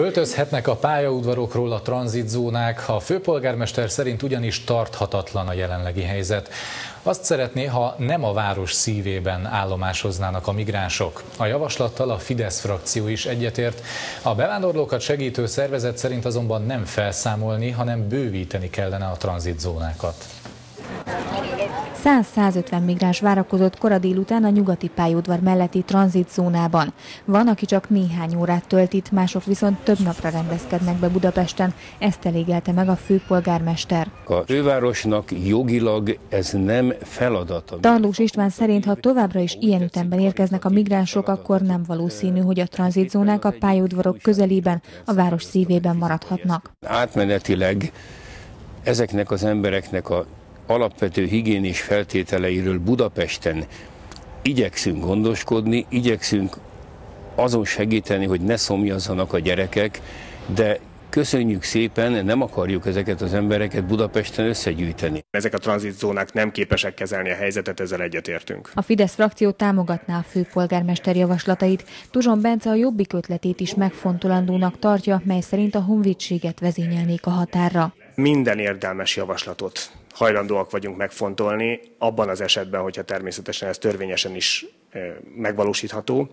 Költözhetnek a pályaudvarokról a tranzitzónák, a főpolgármester szerint ugyanis tarthatatlan a jelenlegi helyzet. Azt szeretné, ha nem a város szívében állomásoznának a migránsok. A javaslattal a Fidesz frakció is egyetért. A bevándorlókat segítő szervezet szerint azonban nem felszámolni, hanem bővíteni kellene a tranzitzónákat. 100-150 migráns várakozott kora délután a nyugati pályaudvar melletti tranzitzónában. Van, aki csak néhány órát tölt itt, mások viszont több napra rendezkednek be Budapesten. Ezt elégelte meg a főpolgármester. A fővárosnak jogilag ez nem feladata. Tarlós István szerint, ha továbbra is ilyen ütemben érkeznek a migránsok, akkor nem valószínű, hogy a tranzitzónák a pályaudvarok közelében, a város szívében maradhatnak. Átmenetileg ezeknek az embereknek a alapvető higiénis feltételeiről Budapesten igyekszünk gondoskodni, igyekszünk azon segíteni, hogy ne szomjazzanak a gyerekek, de köszönjük szépen, nem akarjuk ezeket az embereket Budapesten összegyűjteni. Ezek a tranzitzónák nem képesek kezelni a helyzetet, ezzel egyetértünk. A Fidesz frakció támogatná a főpolgármester javaslatait. Tuzson Bence a jobbik ötletét is megfontolandónak tartja, mely szerint a honvédséget vezényelnék a határra. Minden érdelmes javaslatot hajlandóak vagyunk megfontolni, abban az esetben, hogyha természetesen ez törvényesen is megvalósítható.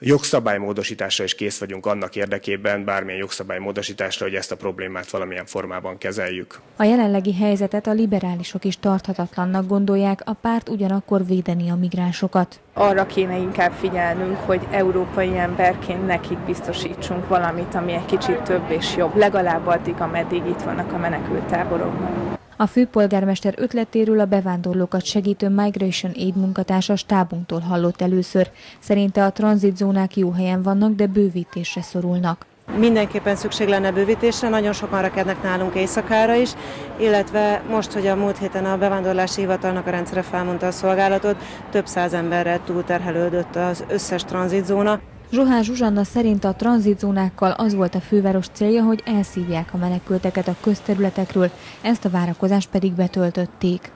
Jogszabálymódosításra is kész vagyunk annak érdekében, bármilyen jogszabálymódosításra, hogy ezt a problémát valamilyen formában kezeljük. A jelenlegi helyzetet a liberálisok is tarthatatlannak gondolják, a párt ugyanakkor védeni a migránsokat. Arra kéne inkább figyelnünk, hogy európai emberként nekik biztosítsunk valamit, ami egy kicsit több és jobb, legalább addig, ameddig itt vannak a menekültáborokban. A főpolgármester ötletéről a bevándorlókat segítő Migration Aid munkatársa stábunktól hallott először. Szerinte a tranzitzónák jó helyen vannak, de bővítésre szorulnak. Mindenképpen szükség lenne bővítésre, nagyon sokan rakednek nálunk éjszakára is, illetve most, hogy a múlt héten a bevándorlási hivatalnak a rendszere felmondta a szolgálatot, több száz emberre túlterhelődött az összes tranzitzóna. Zsohán Zsuzsanna szerint a tranzitzónákkal az volt a főváros célja, hogy elszívják a menekülteket a közterületekről, ezt a várakozást pedig betöltötték.